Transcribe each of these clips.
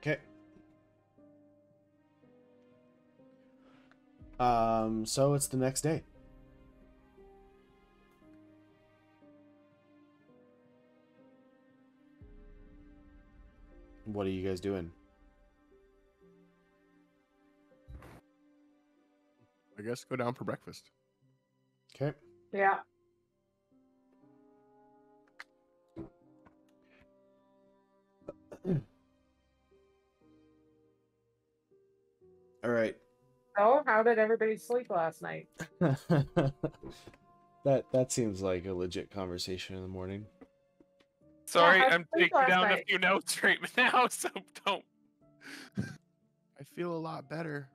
Okay. Um, so it's the next day. What are you guys doing? I guess go down for breakfast. Okay. Yeah. All right. Oh, how did everybody sleep last night? that that seems like a legit conversation in the morning. Sorry, how'd I'm taking last down a few notes right now, so don't. I feel a lot better.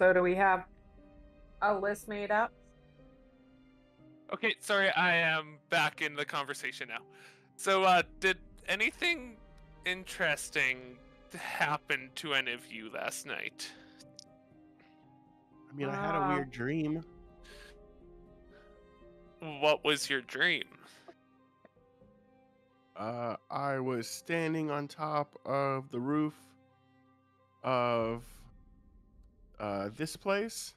So do we have a list made up? Okay, sorry, I am back in the conversation now. So, uh, did anything interesting happen to any of you last night? I mean, I had a weird dream. What was your dream? Uh, I was standing on top of the roof of uh, this place,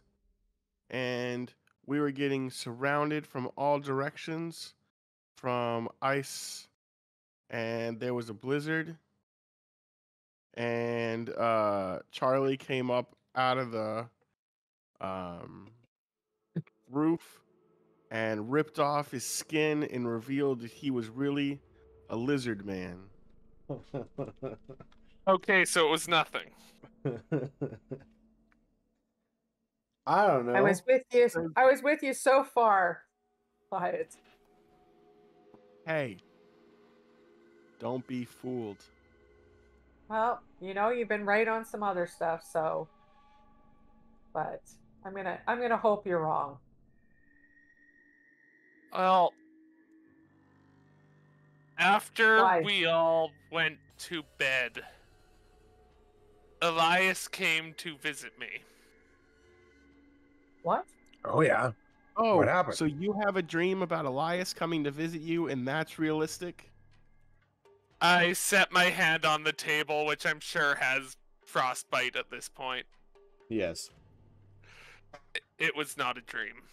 and we were getting surrounded from all directions from ice, and there was a blizzard. And uh, Charlie came up out of the um, roof and ripped off his skin and revealed that he was really a lizard man. Okay, so it was nothing. I don't know. I was with you. I was with you so far, but Hey, don't be fooled. well, you know, you've been right on some other stuff, so. But I'm gonna, I'm gonna hope you're wrong. Well, after Why? we all went to bed, Elias came to visit me. What? Oh yeah. Oh, What happened? so you have a dream about Elias coming to visit you, and that's realistic? I set my hand on the table, which I'm sure has frostbite at this point. yes. It was not a dream.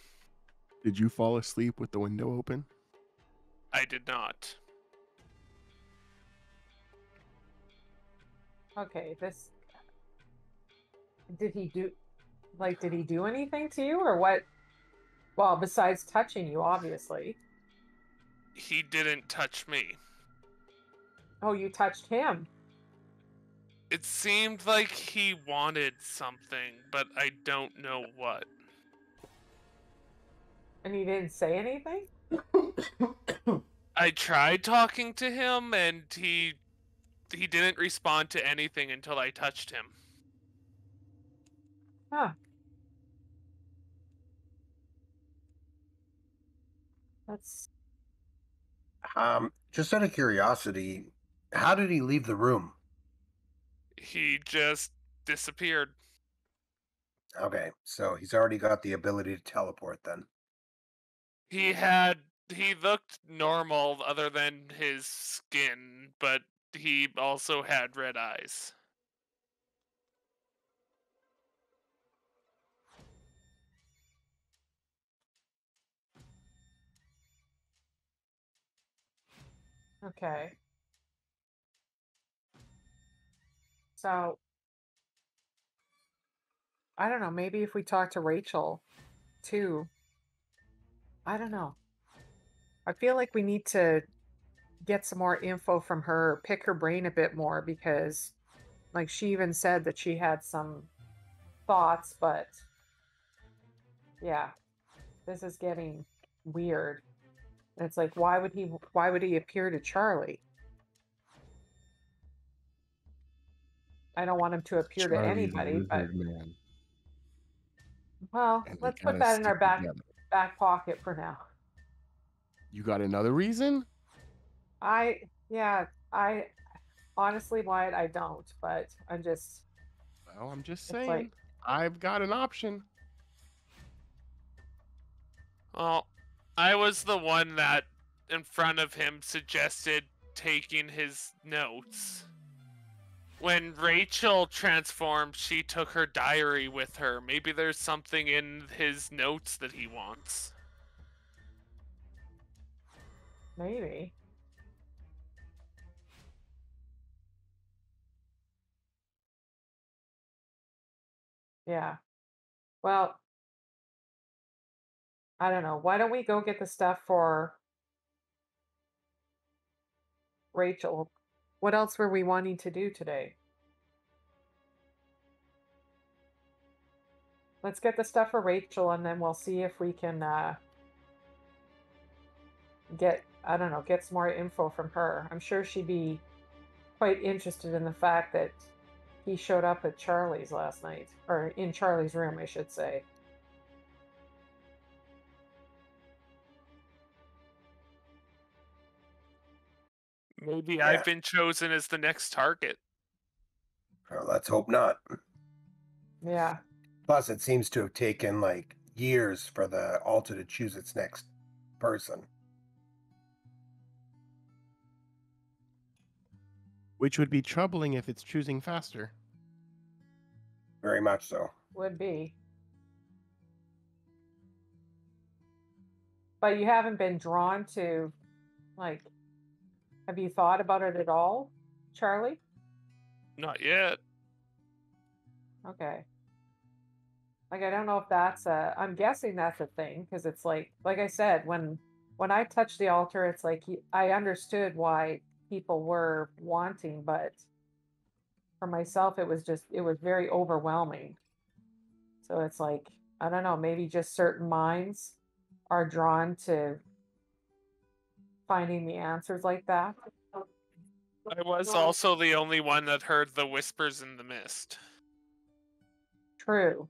Did you fall asleep with the window open? I did not. Okay, this. Did he do, like, did he do anything to you, or what? Well, besides touching you, obviously. He didn't touch me. Oh, you touched him. It seemed like he wanted something, but I don't know what. And he didn't say anything? I tried talking to him and he he didn't respond to anything until I touched him. Huh. That's Um, just out of curiosity, how did he leave the room? He just disappeared. Okay, so he's already got the ability to teleport then. He had he looked normal other than his skin, but he also had red eyes. Okay. So I don't know, maybe if we talk to Rachel too. I don't know. I feel like we need to get some more info from her, pick her brain a bit more because like she even said that she had some thoughts, but yeah. This is getting weird. And it's like why would he why would he appear to Charlie? I don't want him to appear to anybody, but man, well, and let's put that in our back together. back pocket for now. You got another reason? I yeah, I honestly, Wyatt, I don't. But I'm just Well, I'm just saying like, I've got an option. Well, I was the one that, in front of him, suggested taking his notes. When Rachel transformed, she took her diary with her. Maybe there's something in his notes that he wants. maybe. Yeah. Well, I don't know. Why don't we go get the stuff for Rachel? What else were we wanting to do today? Let's get the stuff for Rachel and then we'll see if we can uh get I don't know, get some more info from her. I'm sure she'd be quite interested in the fact that he showed up at Charlie's last night or in Charlie's room, I should say. Maybe Yeah. I've been chosen as the next target. Well, let's hope not. Yeah. Plus, it seems to have taken like years for the altar to choose its next person. Which would be troubling if it's choosing faster. Very much so. Would be. But you haven't been drawn to, like, have you thought about it at all, Charlie? Not yet. Okay. Like, I don't know if that's a, I'm guessing that's a thing because it's like, like I said, when, when I touched the altar, it's like he, I understood why people were wanting, but for myself, it was just, it was very overwhelming. So it's like, I don't know, maybe just certain minds are drawn to finding the answers like that. I was also the only one that heard the whispers in the mist. True.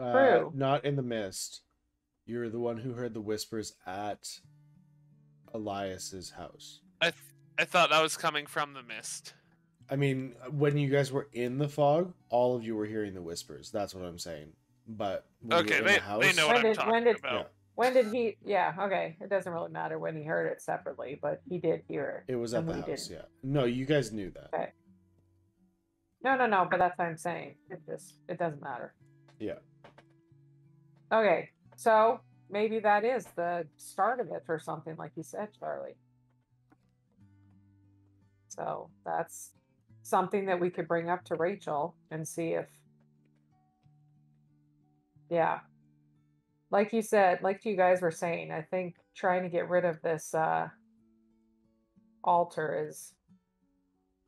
Uh, True. not in the mist. You're the one who heard the whispers at Elias's house. I th- I thought that was coming from the mist. I mean, when you guys were in the fog, all of you were hearing the whispers. That's what I'm saying. But when you Okay, were in they, the house, they know When what I'm did- talking when did- about. yeah, When did he? Yeah, okay. It doesn't really matter when he heard it separately, but he did hear it. it was at the house. didn't. Yeah, no, you guys knew that. Okay. No, no, no. But that's what I'm saying. It just it doesn't matter. Yeah. Okay, so maybe that is the start of it or something, like you said, Charlie. So that's something that we could bring up to Rachel and see if, yeah, like you said, like you guys were saying, I think trying to get rid of this uh, altar is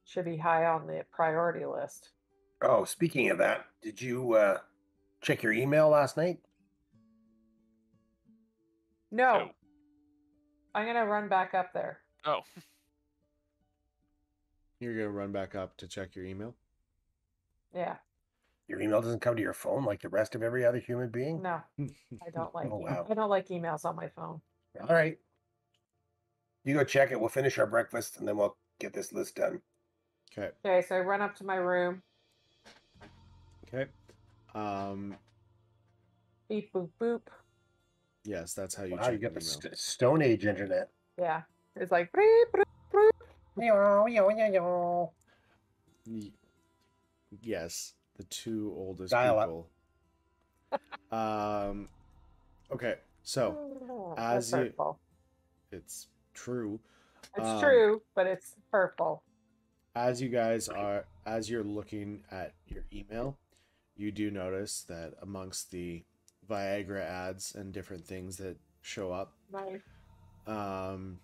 should be high on the priority list. Oh, speaking of that, did you uh, check your email last night? No, No. I'm gonna run back up there. Oh, You're gonna run back up to check your email. Yeah, Your email doesn't come to your phone like the rest of every other human being? no, I don't like. Oh, wow. I don't like emails on my phone. All right. You go check it. We'll finish our breakfast and then we'll get this list done. Okay. Okay, so I run up to my room. Okay. Um. Beep boop boop. Yes, that's how you Wow, check you got your the st- Stone Age internet. Yeah, it's like beep, boop, boop. Meow, meow, meow, meow. Yes, the two oldest Dial up. people. um. Okay, so as that's you- hurtful. it's true. It's um, true, but it's purple. as you guys are as you're looking at your email you do notice that amongst the viagra ads and different things that show up Nice. um,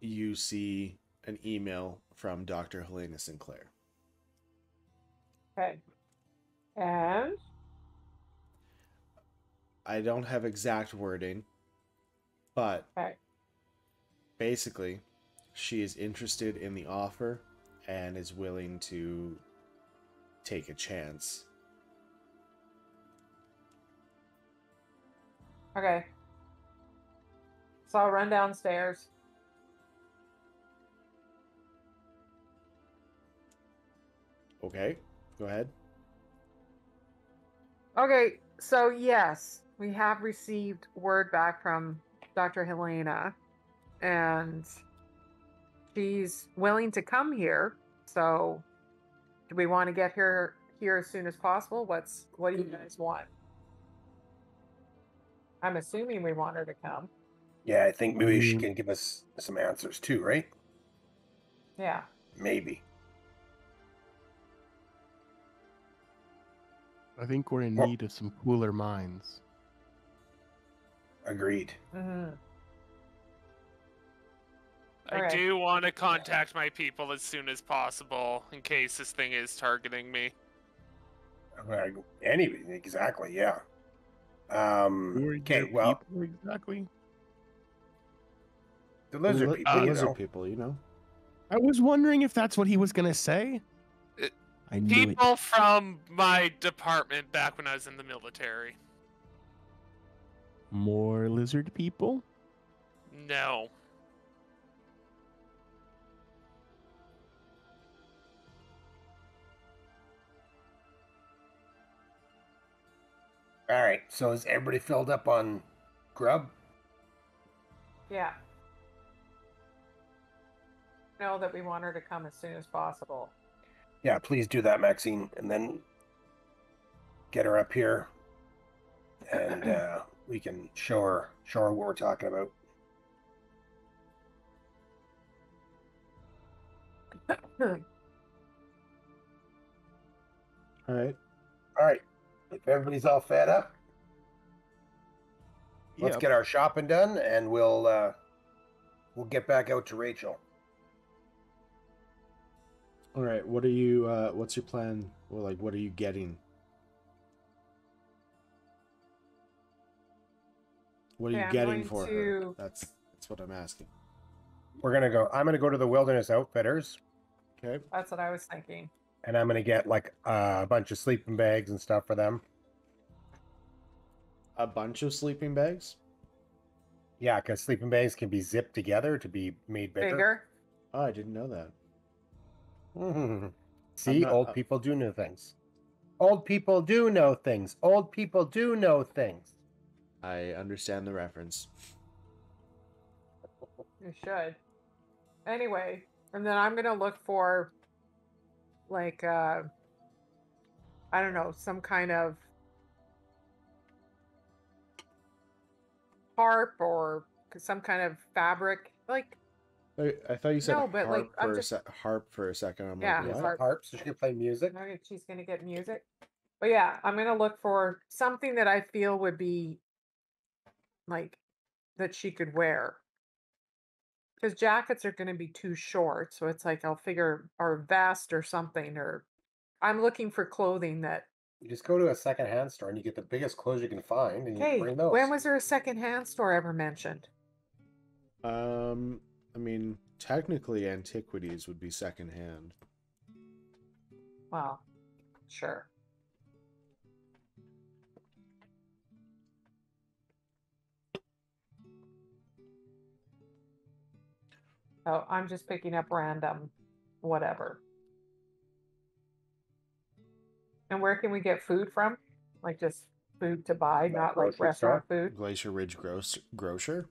you see an email from dr helena sinclair Okay. And i don't have exact wording but okay. basically she is interested in the offer and is willing to take a chance Okay. So I'll run downstairs. Okay, go ahead. Okay, so yes, we have received word back from Dr. Helena, and she's willing to come here. So, do we want to get her here as soon as possible? What's what do you guys want? I'm assuming we want her to come. Yeah, I think maybe she Mm. can give us some answers too, right? Yeah. Maybe. I think we're in Well- need of some cooler minds. Agreed. hmm I Alright. do want to contact my people as soon as possible in case this thing is targeting me. Uh, Any exactly, yeah. Um. Okay, well, exactly. the lizard li- people, the lizard people, you know. I was wondering if that's what he was gonna say. It- I knew it. People from my department back when I was in the military. More lizard people. No. All right. So is everybody filled up on grub? Yeah. Know that we want her to come as soon as possible. Yeah, please do that, Maxine, and then get her up here, and uh, we can show her show her what we're talking about. All right. All right. If everybody's all fed up, let's Yep. get our shopping done, and we'll uh, we'll get back out to Rachel. All right. What are you? Uh, what's your plan? Well, like, what are you getting? What are Okay, you getting going for her? That's that's what I'm asking. We're gonna go. I'm gonna go to the Wilderness Outfitters, Okay. That's what I was thinking. and I'm gonna get like a bunch of sleeping bags and stuff for them. A bunch of sleeping bags. Yeah, because sleeping bags can be zipped together to be made bigger. Bigger. Oh, I didn't know that. Mhm. See, not- old uh, people do know things. Old people do know things. Old people do know things. I understand the reference. You should. Anyway, and then I'm gonna look for like uh I don't know, some kind of harp or some kind of fabric. Like I, I thought you said No, but, like, harp I'm for just- a se- harp for a second. I'm Yeah, like, it's what? harp. Harp, so she can play music. she's gonna get music. But yeah, I'm gonna look for something that I feel would be like that she could wear. Because jackets are gonna be too short, so it's like I'll figure or a vest or something, or I'm looking for clothing that You just go to a secondhand store and you get the biggest clothes you can find, and you bring those. when was there a secondhand store ever mentioned? Um, I mean, technically, antiquities would be secondhand. Well, sure. Oh, I'm just picking up random whatever. And where can we get food from? Like just food to buy, Like not like grocery store? restaurant food? Glacier Ridge Gross Grocer,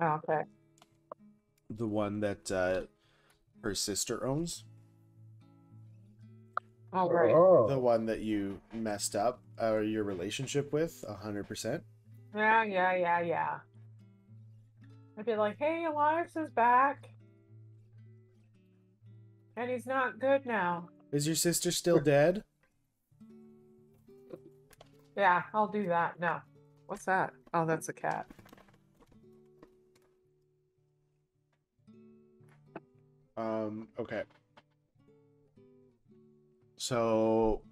Oh, okay. The one that uh, her sister owns, Oh, great. Oh, the one that you messed up uh, your relationship with, a hundred percent. Yeah, yeah, yeah, yeah. I'd be like, hey, Elias is back. And he's not good now. Is your sister still dead? Yeah, I'll do that. No. What's that? Oh, that's a cat. Um, okay. So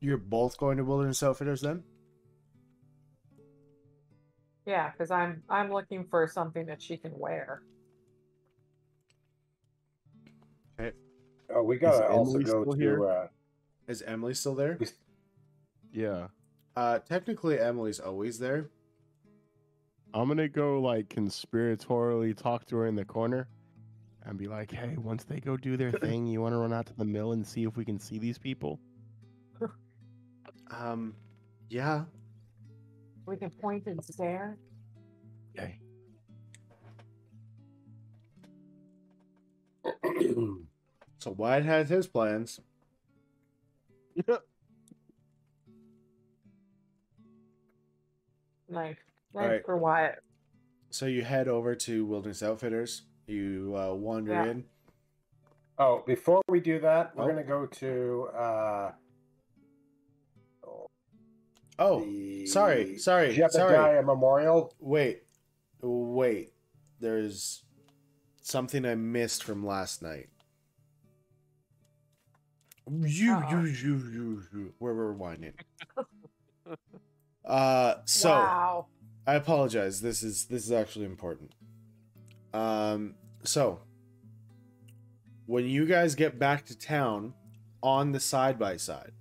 you're both going to Wilderness Outfitters then? Yeah, because I'm I'm looking for something that she can wear. Okay. Oh, we gotta also go to. here? Uh, Is Emily still there? Yeah. Uh, technically, Emily's always there. I'm gonna go like conspiratorially talk to her in the corner, and be like, "Hey, once they go do their thing, you want to run out to the mill and see if we can see these people?" Um, yeah. We can point and stare. Okay. So Wyatt has his plans. Nice. All Nice right. for Wyatt. So you head over to Wilderness Outfitters. You uh, wander Yeah. in. oh, before we do that, we're Oh. gonna go to uh, Oh, the sorry, sorry, Jebediah sorry. Memorial. Wait, wait. There's something I missed from last night. You, Uh-oh. you, you, you, you. We're rewinding. uh, so wow. I apologize. This is this is actually important. Um, so when you guys get back to town on the side by side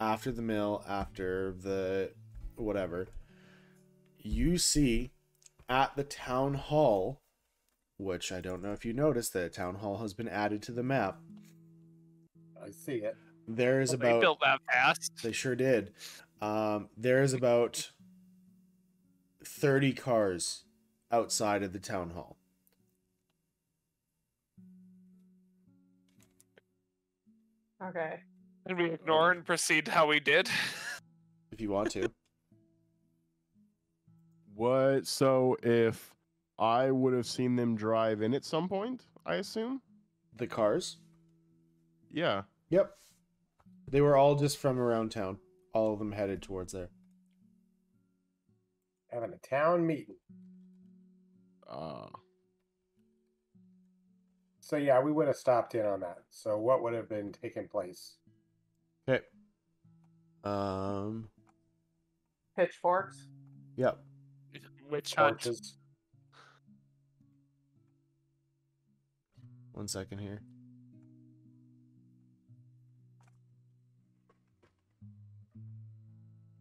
after the mill, after the whatever, you see at the town hall, which I don't know if you noticed that town hall has been added to the map. I see it. There is Well, they about built that fast. they sure did. Um, there is about 30 cars outside of the town hall. Okay. And we ignore and proceed how we did. If you want to. What? So if I would have seen them drive in at some point, I assume. the cars? Yeah. Yep. They were all just from around town. All of them headed towards there. Having a town meeting. Uh, So yeah, we would have stopped in on that. So what would have been taking place? Okay. Um. Pitchforks. Yep. Witch hunt. One second here.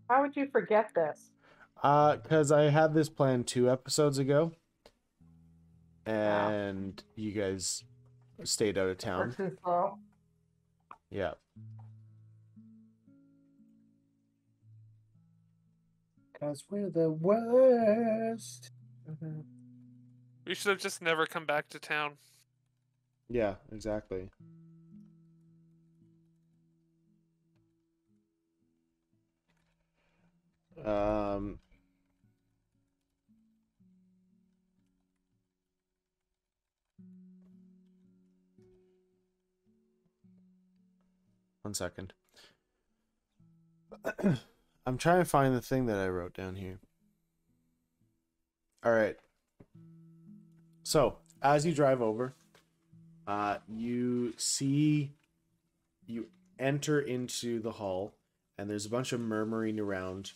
How would you forget this? Uh, cause I had this planned two episodes ago, and you guys stayed out of town. Yeah. Cause we're the worst. Mhm. We should have just never come back to town. Yeah. Exactly. Um. One second. I'm trying to find the thing that I wrote down here. All right. So, as you drive over, uh, you see, you enter into the hall, and there's a bunch of murmuring around.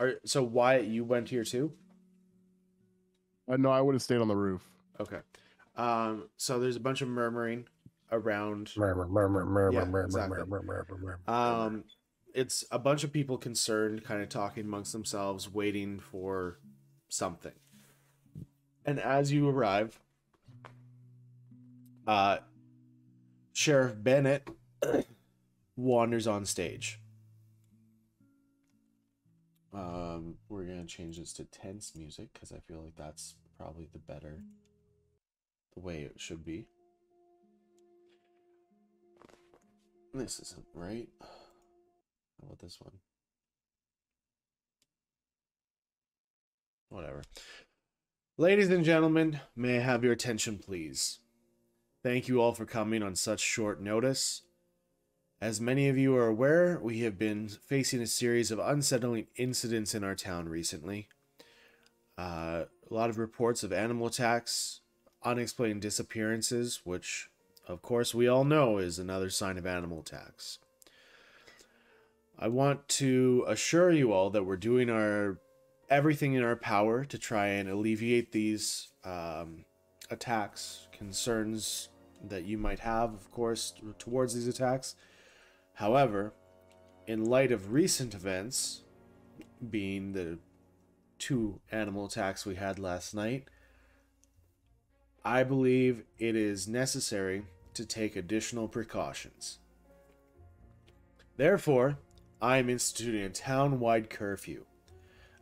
Are, so, Wyatt, you went here too? uh, no, I would have stayed on the roof. Okay. Um, so there's a bunch of murmuring around. Yeah, exactly. Um, it's a bunch of people concerned, kind of talking amongst themselves, waiting for something. And as you arrive, uh, Sheriff Bennett wanders on stage. Um, we're gonna change this to tense music because I feel like that's probably the better, the way it should be. This isn't right. How about this one? Whatever. Ladies and gentlemen, may I have your attention, please? Thank you all for coming on such short notice. As many of you are aware, we have been facing a series of unsettling incidents in our town recently. Uh, a lot of reports of animal attacks, unexplained disappearances, which, of course, we all know is another sign of animal attacks. I want to assure you all that we're doing our everything in our power to try and alleviate these um, attacks, concerns that you might have, of course, towards these attacks. However, in light of recent events, being the two animal attacks we had last night, I believe it is necessary to take additional precautions. Therefore, I am instituting a town wide curfew,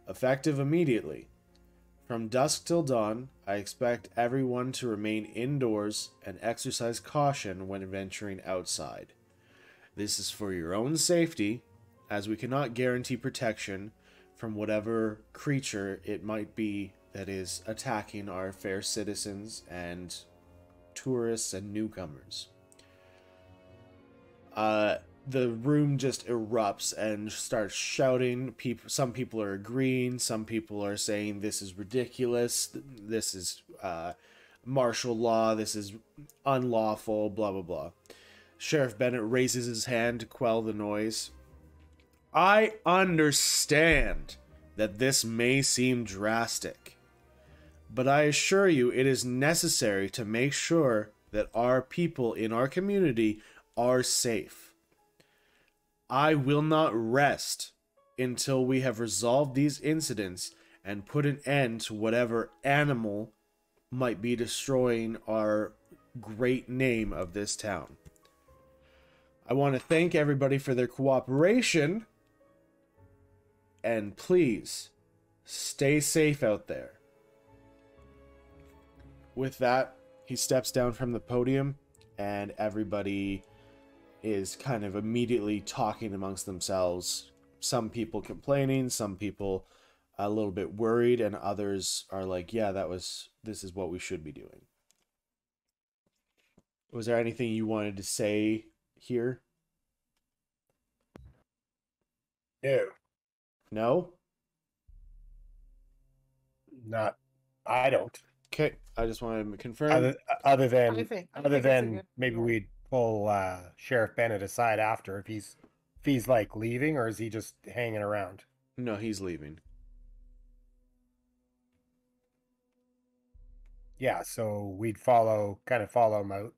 effective immediately. From dusk till dawn, I expect everyone to remain indoors and exercise caution when venturing outside. This is for your own safety, as we cannot guarantee protection from whatever creature it might be that is attacking our fair citizens and tourists and newcomers. Uh, the room just erupts and starts shouting. People, some people are agreeing. Some people are saying this is ridiculous. This is uh, martial law. This is unlawful. Blah blah blah. Sheriff Bennett raises his hand to quell the noise. I understand that this may seem drastic, but I assure you it is necessary to make sure that our people in our community are safe. I will not rest until we have resolved these incidents and put an end to whatever animal might be destroying our great name of this town. I want to thank everybody for their cooperation. And please, stay safe out there. With that, he steps down from the podium, and everybody is kind of immediately talking amongst themselves. Some people complaining, some people a little bit worried, and others are like, yeah, that was, this is what we should be doing. Was there anything you wanted to say here? No, No? not. I don't. Okay, I just want to confirm. Other, other than I think- I other think it's a than good- maybe we'd pull uh, Sheriff Bennett aside after if he's if he's like leaving or is he just hanging around? no, he's leaving. Yeah, so we'd follow, kind of follow him out.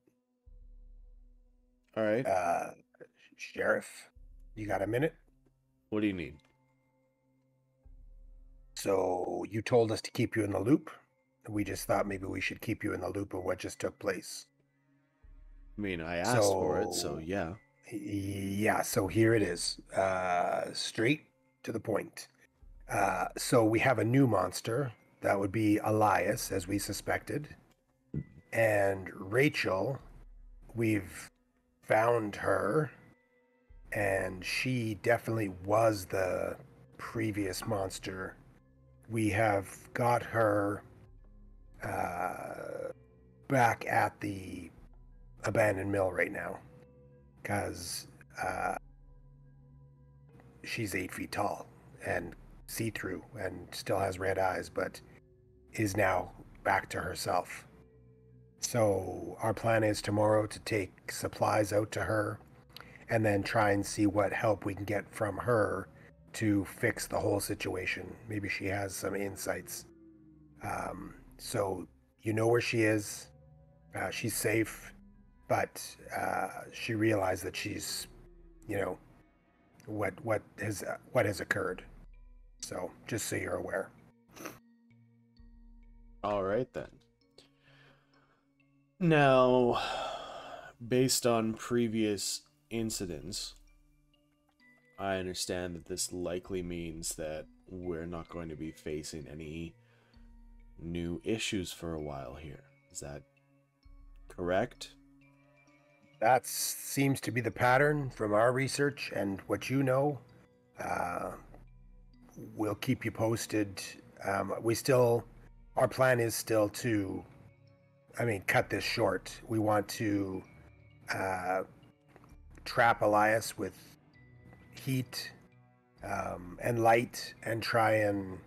All right. Uh, Sheriff, you got a minute? What do you need? So you told us to keep you in the loop. We just thought maybe we should keep you in the loop of what just took place. I mean, I asked for it, so So- yeah. Yeah, so here it is. Uh, straight to the point. Uh, so we have a new monster. That would be Elias, as we suspected. And Rachel, we've found her. And she definitely was the previous monster. We have got her uh, back at the abandoned mill right now because uh, she's eight feet tall and see through and still has red eyes, but is now back to herself. So, our plan is tomorrow to take supplies out to her and then try and see what help we can get from her to fix the whole situation. Maybe she has some insights. Um, so, you know where she is, uh, she's safe but uh, she realized that she's, you know, what what has what has occurred. So just so you're aware. All right then. Now, based on previous incidents, I understand that this likely means that we're not going to be facing any new issues for a while here. Is that correct? That seems to be the pattern from our research and what you know. Uh, we'll keep you posted. Um, we still, our plan is still to, I mean, cut this short. We want to uh, trap Elias with heat um, and light and try and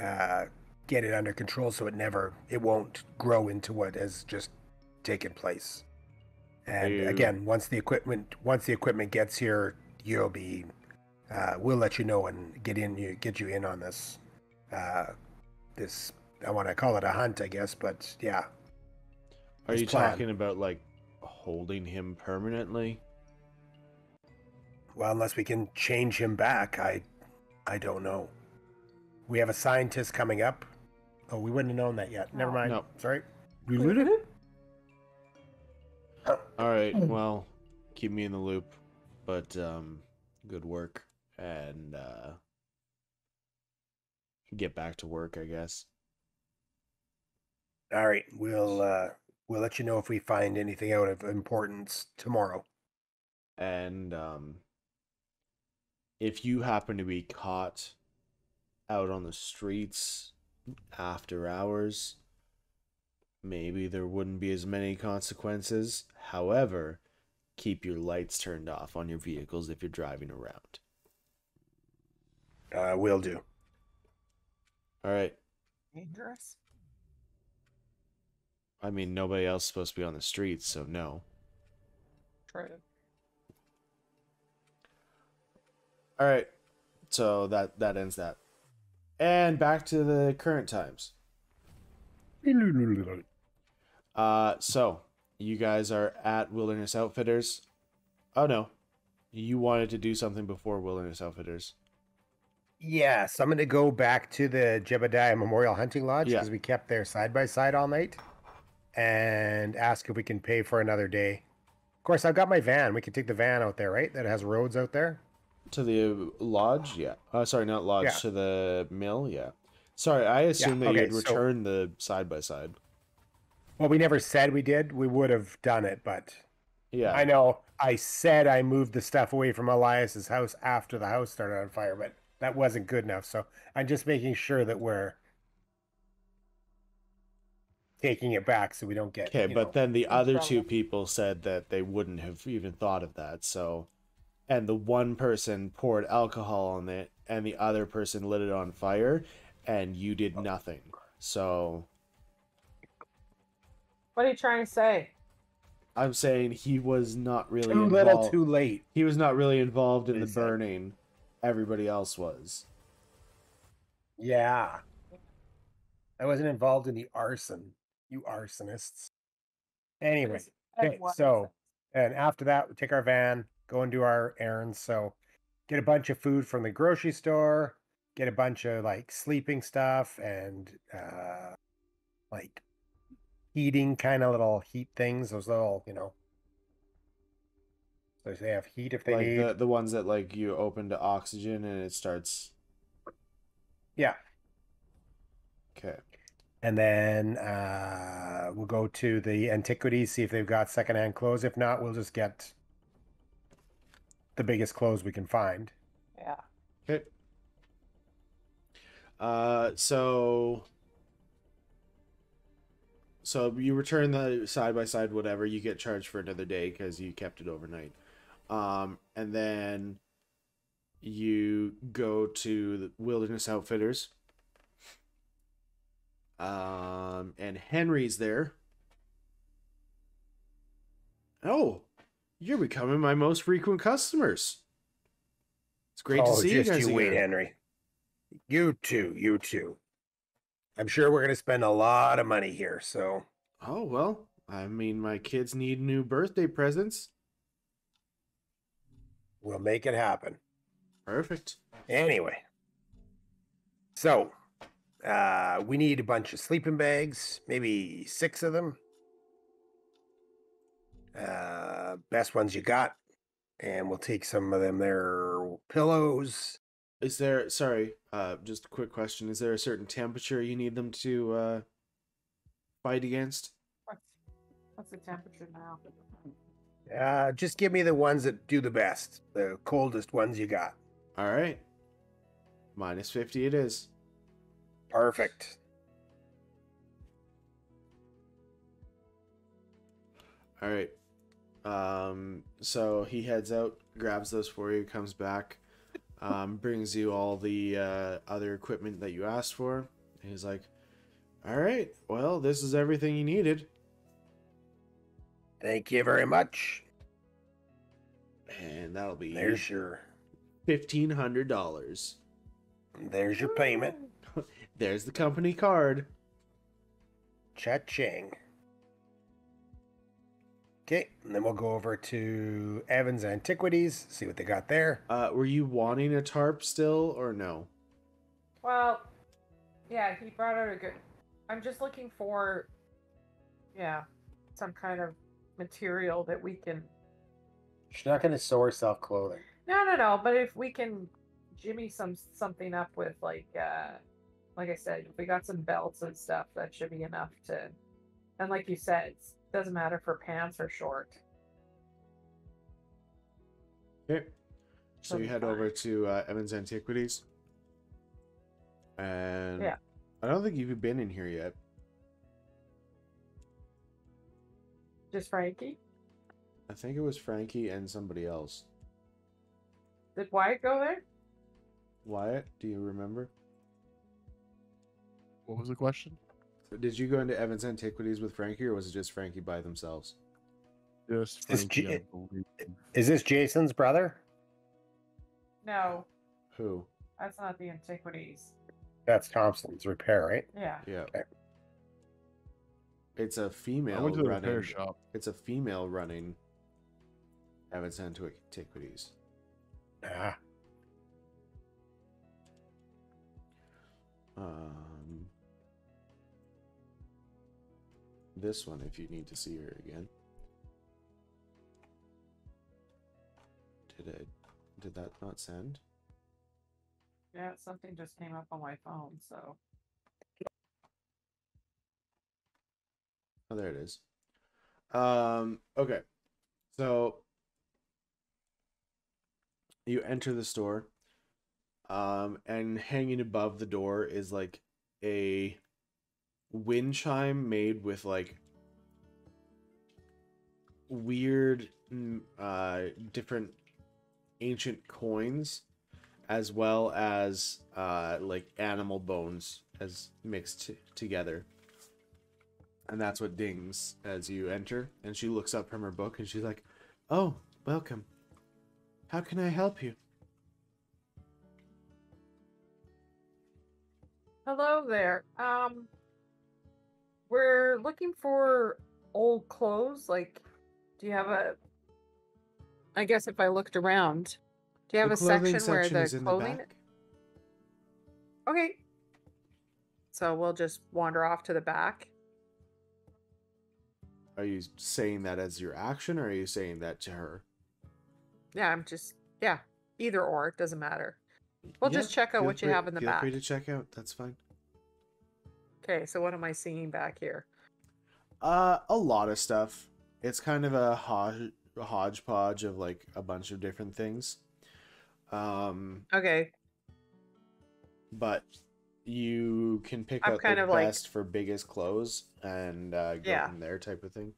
uh, get it under control so it never, it won't grow into what has just taken place. And You- again, once the equipment once the equipment gets here, you'll be uh, we'll let you know and get in you get you in on this uh, this I want to call it a hunt, I guess, but yeah. Are you plan. talking about like holding him permanently? Well, unless we can change him back, I I don't know. We have a scientist coming up. Oh, we wouldn't have known that yet. Never mind. No. Sorry. We looted it? All right. Well, keep me in the loop, but um, good work and uh, get back to work, I guess. All right, we'll uh, we'll let you know if we find anything out of importance tomorrow. And um, if you happen to be caught out on the streets after hours, maybe there wouldn't be as many consequences. However, keep your lights turned off on your vehicles if you're driving around. Uh, will do. All right. Dangerous. I mean, nobody else is supposed to be on the streets, so no. True. All right. So that that ends that. And back to the current times. Uh so you guys are at Wilderness Outfitters. Oh no. You wanted to do something before Wilderness Outfitters. Yes, I'm going to go back to the Jebediah Memorial Hunting Lodge Yeah. because we kept there side by side all night and ask if we can pay for another day. Of course, I've got my van. We can take the van out there, right? That has roads out there. To the lodge, yeah. Uh, sorry, not lodge. Yeah. To the mill, yeah. Sorry, I assumed that okay, you had so- the side by side. Well, we never said we did. We would have done it, but Yeah. I know I said I moved the stuff away from Elias's house after the house started on fire, but that wasn't good enough. So I'm just making sure that we're taking it back so we don't get Okay, but know- then the in other two people said that they wouldn't have even thought of that. So, and the one person poured alcohol on it, and the other person lit it on fire, and you did oh. nothing. So, What are you trying to say? I'm saying he was not really too involved. little, too late. He was not really involved in the burning. Everybody else was. Yeah. I wasn't involved in the arson. You arsonists. Anyway, okay, so and after that, we take our van, go and do our errands. So get a bunch of food from the grocery store, get a bunch of like sleeping stuff and uh like heating kind of little heat things, those little, you know. So they have heat if they like need. the the ones that like you open to oxygen and it starts. Yeah. Okay. And then uh, we'll go to the antiquities, see if they've got secondhand clothes. If not, we'll just get the biggest clothes we can find. Yeah. Okay. Uh, so so you return the side by side whatever you get charged for another day because you kept it overnight. Um, and then you go to the Wilderness Outfitters. Um, and Henry's there. Oh, you're becoming my most frequent customers. It's great to oh, see you guys you wait. Henry. You too, you too. I'm sure we're going to spend a lot of money here. So Oh, well, I mean, my kids need new birthday presents. we'll make it happen. Perfect. Anyway, so uh, we need a bunch of sleeping bags, maybe six of them. Uh, best ones you got, and we'll take some of them there pillows. Is there, sorry, uh, just a quick question. Is there a certain temperature you need them to uh, fight against? What's, what's the temperature now? Uh, just give me the ones that do the best, the coldest ones you got. All right. Minus 50 it is. Perfect. All right. Um, so he heads out, grabs those for you, comes back, um, brings you all the uh, other equipment that you asked for. And he's like, "All right, well, this is everything you needed." Thank you very much. And that'll be There's your fifteen hundred dollars. there's your payment. There's the company card. Cha-ching. Okay, and then we'll go over to Evans Antiquities, see what they got there. Uh, were you wanting a tarp still or no? Well, yeah, he brought out a good. I'm just looking for yeah, some kind of material that we can. She's not going to sew herself clothing. No, no, no. But if we can jimmy some something up with like, uh like I said, we got some belts and stuff, that should be enough to. And like you said, it doesn't matter if her pants are short. Okay. So That'll you head fine. over to uh, Evans Antiquities. And Yeah. I don't think you've been in here yet. Just Frankie. I think it was Frankie and somebody else. Did Wyatt go there? Wyatt, do you remember? What was the question? Did you go into Evans Antiquities with Frankie, or was it just Frankie by themselves? Just Is Frankie, J- I believe. Is this Jason's brother? No, Who? that's not the antiquities. That's Thompson's repair, right? Yeah. Yeah. Okay. It's a female I went to the running. repair shop. It's a female running Evans Antiquities. Ah, Um, this one, if you need to see her again. Did it? Did that not send? Yeah, something just came up on my phone, so Oh, there it is. Um, okay. So you enter the store. Um, and hanging above the door is like a wind chime made with like weird mm, uh different ancient coins as well as uh like animal bones as mixed together. And that's what dings as you enter. And she looks up from her book and she's like oh welcome. How can i help you? Hello there. Um, we're looking for old clothes. Like, do you have a? I guess if I looked around, do you have The a section, where section the in clothing? back. Okay. So we'll just wander off to the back. are you saying that as your action or are you saying that to her Yeah, I'm just yeah. Either or, it doesn't matter. We'll just check out feel what you free- have in the feel free back. to check out that's fine Okay, so what am I seeing back here? Uh, a lot of stuff. It's kind of a hodge, hodgepodge of like a bunch of different things. Um, Okay, but you can pick I'm out kind the of like- best for biggest clothes and uh, go Yeah. from there, type of thing.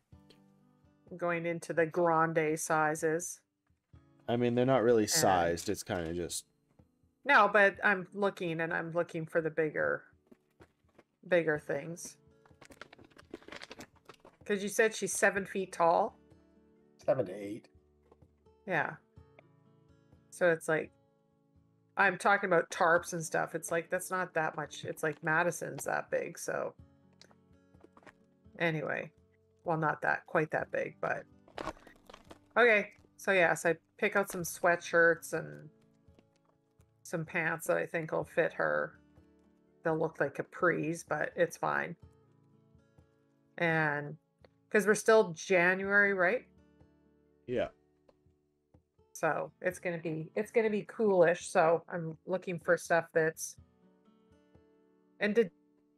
Going into the grande sizes. I mean, they're not really sized. It's kind of just No, but I'm looking and I'm looking for the bigger bigger things. Cause you said she's seven feet tall. seven to eight. Yeah. So it's like I'm talking about tarps and stuff. It's like that's not that much. It's like Madison's that big, so anyway. Well not that quite that big, but okay. So yes, I pick out some sweatshirts and some pants that I think will fit her. They'll look like capris, but it's fine. And because we're still January, right? yeah. So it's gonna be it's gonna be coolish. So I'm looking for stuff that's. And did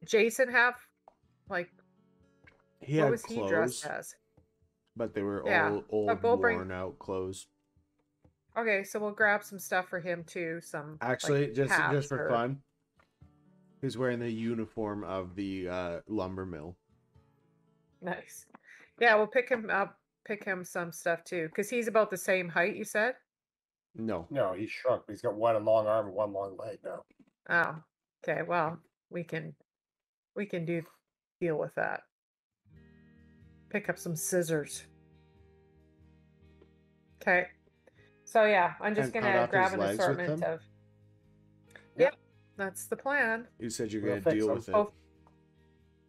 Jason have like He what had was he clothes, dressed as? but they were Yeah, all old, we'll bring- worn out clothes. Okay, so we'll grab some stuff for him too. Some like, Actually, just just for or- fun, he's wearing the uniform of the uh, lumber mill. Nice. Yeah, we'll pick him up. Pick him some stuff too, because he's about the same height. You said. No, No, he's shrunk. He's got one long arm and one long leg now. Oh, okay. Well, we can we can do deal with that. Pick up some scissors. Okay. So yeah, I'm just And gonna grab an assortment of. Yep, that's the plan. you said you're We'll gonna deal them. with it. Hope-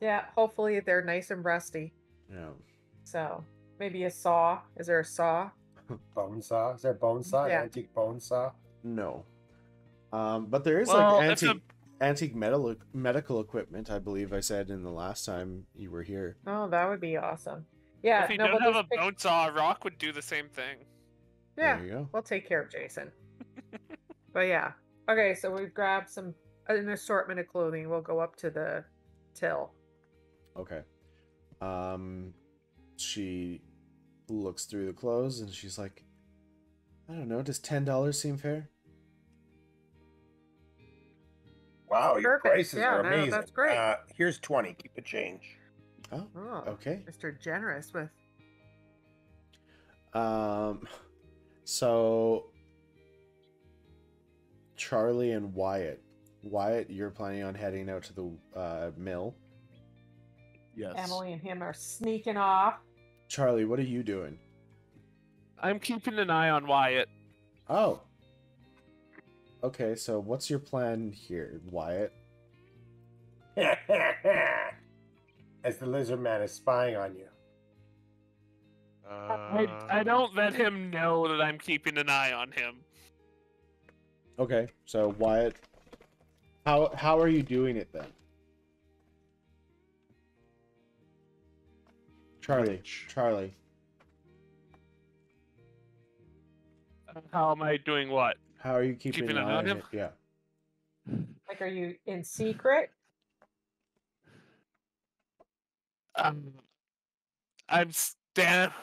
Yeah, hopefully they're nice and rusty. Yeah. So maybe a saw. Is there a saw? Bone saw. Is there a bone saw? Yeah. Antique bone saw. No. Um, but there is well, like antique. the antique medical medical equipment. I believe I said in the last time you were here. Oh, that would be awesome. Yeah, if you no, don't have a just bone saw, a Rock would do the same thing. Yeah, There you go. we'll take care of Jason. but yeah, okay. So we've grabbed some an assortment of clothing. We'll go up to the till. Okay. Um, she looks through the clothes and she's like, I don't know. Does ten dollars seem fair? Wow, your Perfect. prices Yeah, are no, amazing. that's great. Uh, here's 20. Keep the change. Oh, Oh, okay. Mr. Generous with Um, so Charlie and Wyatt. Wyatt, you're planning on heading out to the uh, mill. Yes. Emily and him are sneaking off. Charlie, what are you doing? I'm keeping an eye on Wyatt. Oh. Okay, so what's your plan here, Wyatt? As the lizard man is spying on you. I, Uh, I don't let him know that I'm keeping an eye on him. Okay, so Wyatt, how how are you doing it then? Charlie, Which? Charlie. How am I doing what? How are you keeping, Keeping an an eye eye on on him? him? Yeah. Like, are you in secret? Um, I'm stand.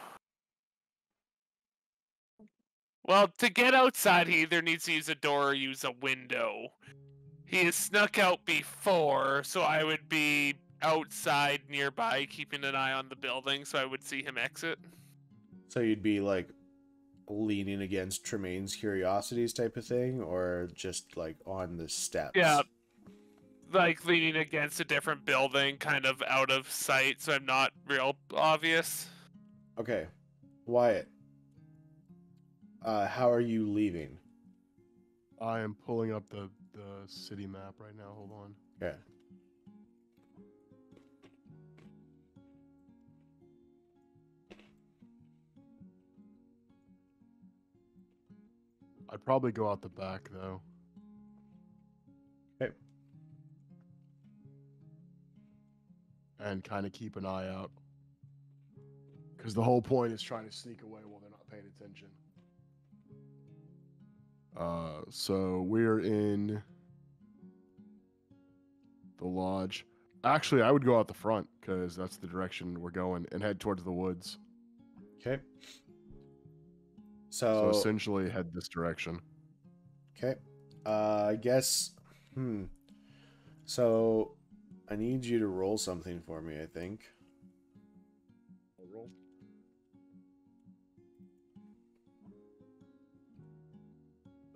Well, to get outside, he either needs to use a door or use a window. He has snuck out before, so I would be outside nearby, keeping an eye on the building, so I would see him exit. So you'd be like leaning against Tremaine's curiosities type of thing, or just like on the steps? Yeah. Like leaning against a different building, kind of out of sight, so I'm not real obvious. Okay. Wyatt. Uh, how are you leaving? I am pulling up the, the city map right now. Hold on. Yeah. I'd probably go out the back though. Okay. And kind of keep an eye out. Because the whole point is trying to sneak away while they're not paying attention. Uh, so we're in the lodge. Actually, I would go out the front because that's the direction we're going and head towards the woods. Okay. So So, essentially, head this direction. okay. Uh, I guess. Hmm. So, I need you to roll something for me. I think.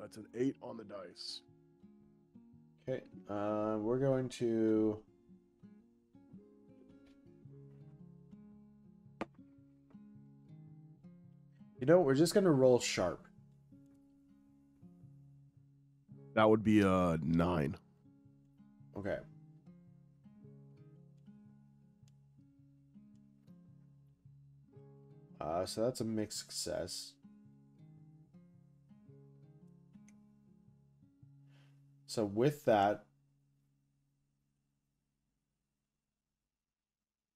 That's an eight on the dice. Okay. Uh, we're going to. You know, we're just gonna roll sharp. That would be a nine. Okay. Uh, so that's a mixed success. So with that,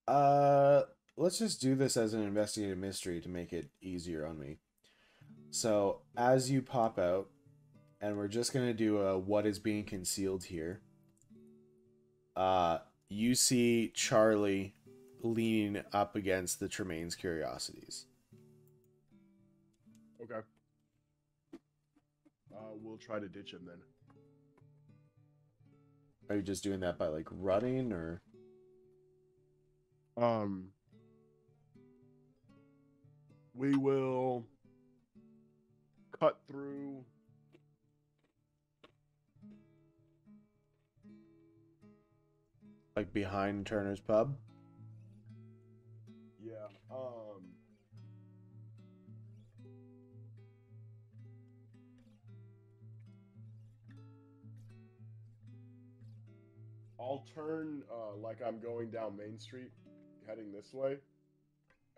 uh, let's just do this as an investigative mystery to make it easier on me. So as you pop out, and we're just gonna do a what is being concealed here. Uh, you see Charlie leaning up against the Tremaine's curiosities. Okay. Uh, we'll try to ditch him then. Are you just doing that by like running or? Um, we will cut through. like behind Turner's Pub. Yeah. Um. I'll turn uh, like I'm going down Main Street, heading this way,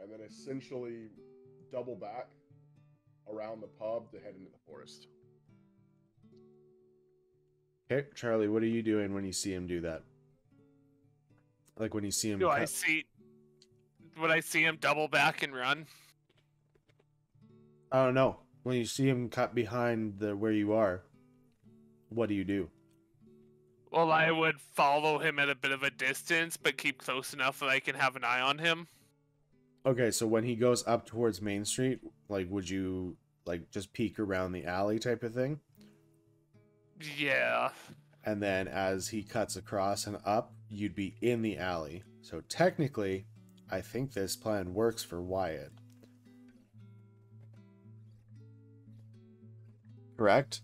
and then essentially double back around the pub to head into the forest. Okay, Charlie, what are you doing when you see him do that? Like when you see him. Do I see? Would I see him double back and run? I don't know. When you see him cut behind the where you are, what do you do? Well, I would follow him at a bit of a distance, but keep close enough that I can have an eye on him. Okay, so when he goes up towards Main Street, like would you like just peek around the alley type of thing? Yeah. And then as he cuts across and up, you'd be in the alley. So technically, I think this plan works for Wyatt. Correct?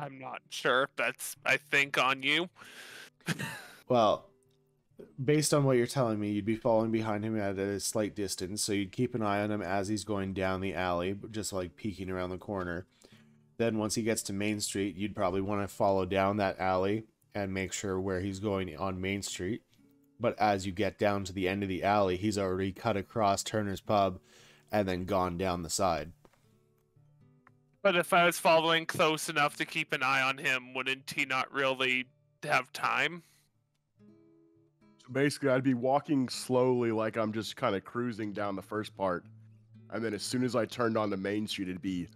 I'm not sure. That's I think on you. Well, based on what you're telling me, you'd be following behind him at a slight distance, so you'd keep an eye on him as he's going down the alley, just like peeking around the corner. Then once he gets to Main Street, you'd probably want to follow down that alley and make sure where he's going on Main Street. But as you get down to the end of the alley, he's already cut across Turner's Pub and then gone down the side. But if I was following close enough to keep an eye on him, wouldn't he not really have time? So basically, I'd be walking slowly, like I'm just kind of cruising down the first part, and then as soon as I turned on the main street, it'd be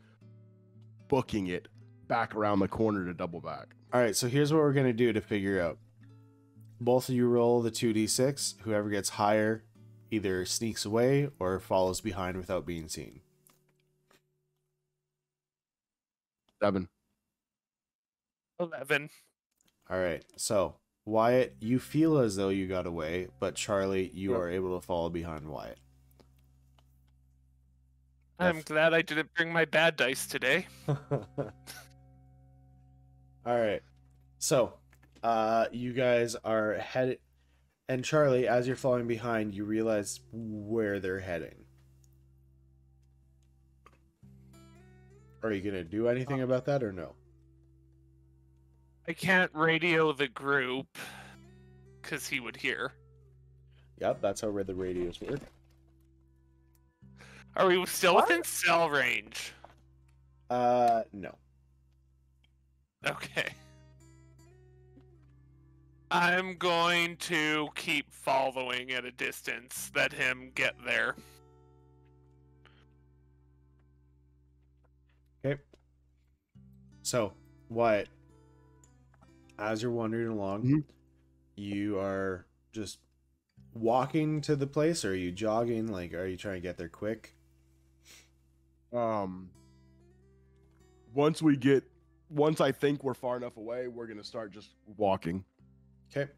booking it back around the corner to double back. All right, so here's what we're going to do to figure out. Both of you roll the 2d6. Whoever gets higher either sneaks away or follows behind without being seen. Seven. Eleven. All right, so Wyatt, you feel as though you got away, but Charlie, you Yep. are able to follow behind Wyatt. I'm Def- glad I didn't bring my bad dice today. All right. So, uh, you guys are headed, and Charlie, as you're following behind, you realize where they're heading. Are you gonna do anything about that or no? I can't radio the group because he would hear. Yep, that's how red the radios work. Are we still What? within cell range? Uh, no. Okay. I'm going to keep following at a distance, let him get there. So, Wyatt, as you're wandering along, Mhm. you are just walking to the place, or are you jogging? Like, are you trying to get there quick? Um, once we get, once I think we're far enough away, we're gonna start just walking. Okay.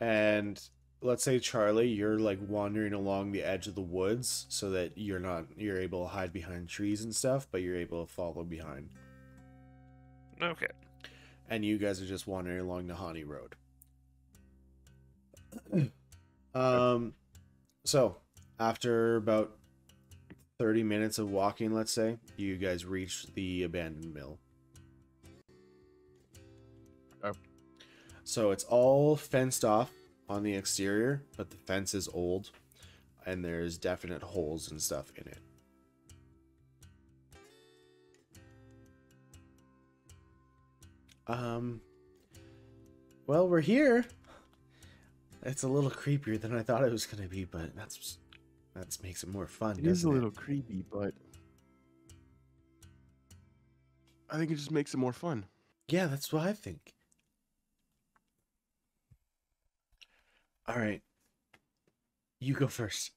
And let's say Charlie, you're like wandering along the edge of the woods so that you're not you're able to hide behind trees and stuff, but you're able to follow behind. Okay. and you guys are just wandering along the Nahanni Road. um, so after about thirty minutes of walking, let's say, you guys reach the abandoned mill. Okay. So it's all fenced off on the exterior, but the fence is old, and there's definite holes and stuff in it. Um, well, we're here. It's a little creepier than I thought it was gonna be, but that's that makes it more fun. It is a little creepy, but I think it just makes it more fun. Yeah, that's what I think. All right, you go first.